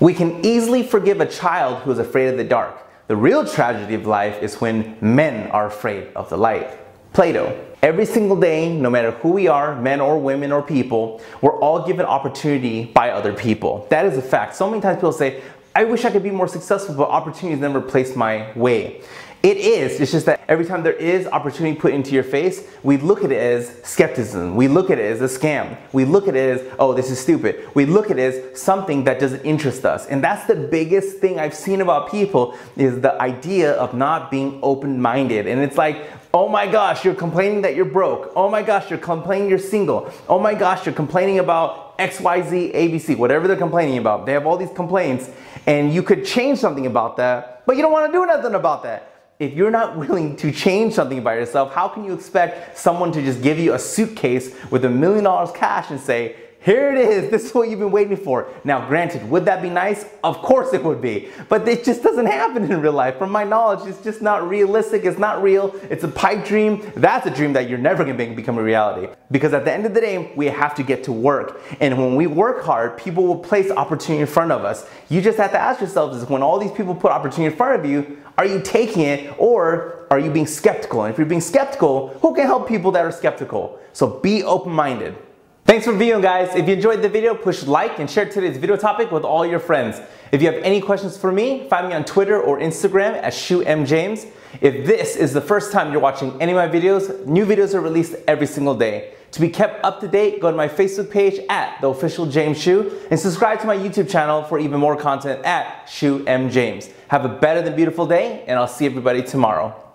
We can easily forgive a child who is afraid of the dark. The real tragedy of life is when men are afraid of the light. Plato. Every single day, no matter who we are, men or women or people, we're all given opportunity by other people. That is a fact. So many times people say, I wish I could be more successful, but opportunities never placed my way. It is. It's just that every time there is opportunity put into your face, we look at it as skepticism. We look at it as a scam. We look at it as, oh, this is stupid. We look at it as something that doesn't interest us. And that's the biggest thing I've seen about people is the idea of not being open-minded. And it's like, oh my gosh, you're complaining that you're broke. Oh my gosh, you're complaining you're single. Oh my gosh, you're complaining about XYZ, ABC, whatever they're complaining about. They have all these complaints and you could change something about that, but you don't want to do nothing about that if you're not willing to change something by yourself, how can you expect someone to just give you a suitcase with a million dollars cash and say, here it is, this is what you've been waiting for. Now, granted, would that be nice? Of course it would be, but it just doesn't happen in real life. From my knowledge, it's just not realistic, it's not real, it's a pipe dream. That's a dream that you're never gonna make become a reality. Because at the end of the day, we have to get to work. And when we work hard, people will place opportunity in front of us. You just have to ask yourselves is when all these people put opportunity in front of you, are you taking it or are you being skeptical? And if you're being skeptical, who can help people that are skeptical? So be open-minded. Thanks for viewing guys. If you enjoyed the video, push like and share today's video topic with all your friends. If you have any questions for me, find me on Twitter or Instagram at HsuMJames. If this is the first time you're watching any of my videos, new videos are released every single day. To be kept up to date, go to my Facebook page at The Official James Hsu and subscribe to my YouTube channel for even more content at Hsu M. James. Have a better than beautiful day and I'll see everybody tomorrow.